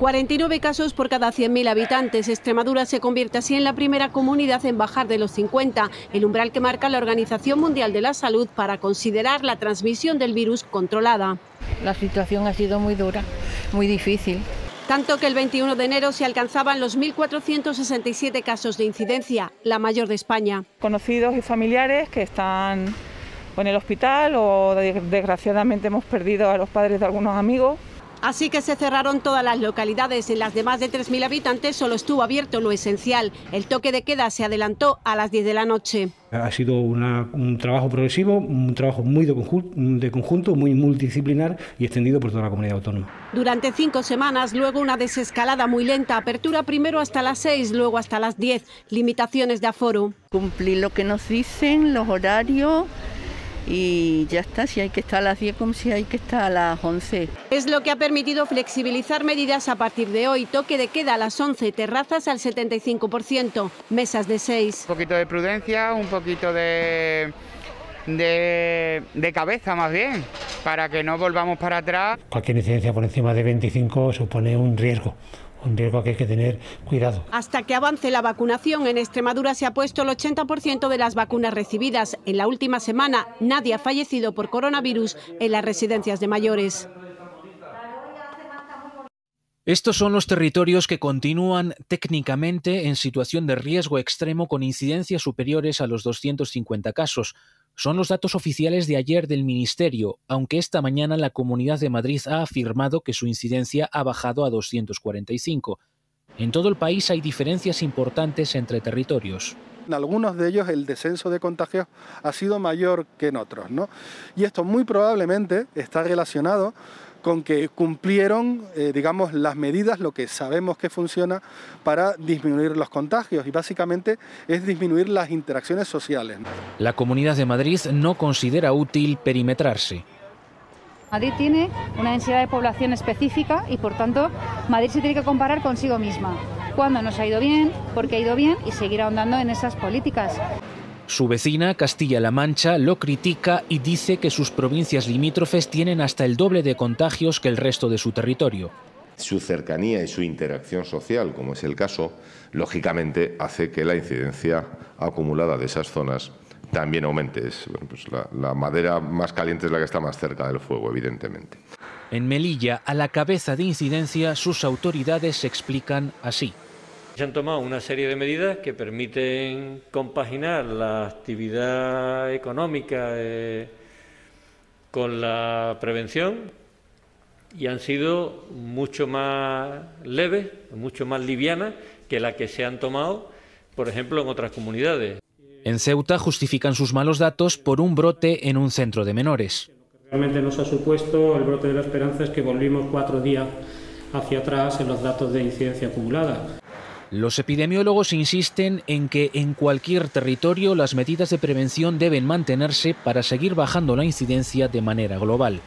49 casos por cada 100.000 habitantes. Extremadura se convierte así en la primera comunidad en bajar de los 50, el umbral que marca la Organización Mundial de la Salud para considerar la transmisión del virus controlada. La situación ha sido muy dura, muy difícil. Tanto que el 21 de enero se alcanzaban los 1.467 casos de incidencia, la mayor de España. Conocidos y familiares que están en el hospital o desgraciadamente hemos perdido a los padres de algunos amigos Así que se cerraron todas las localidades. En las de más de 3.000 habitantes solo estuvo abierto lo esencial. El toque de queda se adelantó a las 10 de la noche. Ha sido un trabajo progresivo, un trabajo muy de conjunto, de conjunto, muy multidisciplinar y extendido por toda la comunidad autónoma. Durante cinco semanas, luego una desescalada muy lenta, apertura primero hasta las 6, luego hasta las 10, limitaciones de aforo. Cumplir lo que nos dicen, los horarios y ya está, si hay que estar a las 10 como si hay que estar a las 11. Es lo que ha permitido flexibilizar medidas a partir de hoy. Toque de queda a las 11, terrazas al 75%, mesas de 6. Un poquito de prudencia, un poquito de, de, de cabeza más bien, para que no volvamos para atrás. Cualquier incidencia por encima de 25 supone un riesgo un riesgo que hay que tener cuidado. Hasta que avance la vacunación, en Extremadura se ha puesto el 80% de las vacunas recibidas. En la última semana nadie ha fallecido por coronavirus en las residencias de mayores. Estos son los territorios que continúan técnicamente en situación de riesgo extremo con incidencias superiores a los 250 casos. Son los datos oficiales de ayer del Ministerio, aunque esta mañana la Comunidad de Madrid ha afirmado que su incidencia ha bajado a 245. En todo el país hay diferencias importantes entre territorios. En algunos de ellos el descenso de contagios ha sido mayor que en otros, ¿no? Y esto muy probablemente está relacionado con que cumplieron, eh, digamos, las medidas, lo que sabemos que funciona para disminuir los contagios y básicamente es disminuir las interacciones sociales. La Comunidad de Madrid no considera útil perimetrarse. Madrid tiene una densidad de población específica y por tanto Madrid se tiene que comparar consigo misma. Cuando nos ha ido bien, porque ha ido bien y seguir ahondando en esas políticas. Su vecina, Castilla-La Mancha, lo critica y dice que sus provincias limítrofes tienen hasta el doble de contagios que el resto de su territorio. Su cercanía y su interacción social, como es el caso, lógicamente hace que la incidencia acumulada de esas zonas también aumente. Pues la, la madera más caliente es la que está más cerca del fuego, evidentemente. En Melilla, a la cabeza de incidencia, sus autoridades se explican así. Se han tomado una serie de medidas que permiten compaginar la actividad económica eh, con la prevención y han sido mucho más leves, mucho más livianas que las que se han tomado, por ejemplo, en otras comunidades. En Ceuta justifican sus malos datos por un brote en un centro de menores. Realmente nos ha supuesto el brote de la esperanza es que volvimos cuatro días hacia atrás en los datos de incidencia acumulada. Los epidemiólogos insisten en que en cualquier territorio las medidas de prevención deben mantenerse para seguir bajando la incidencia de manera global.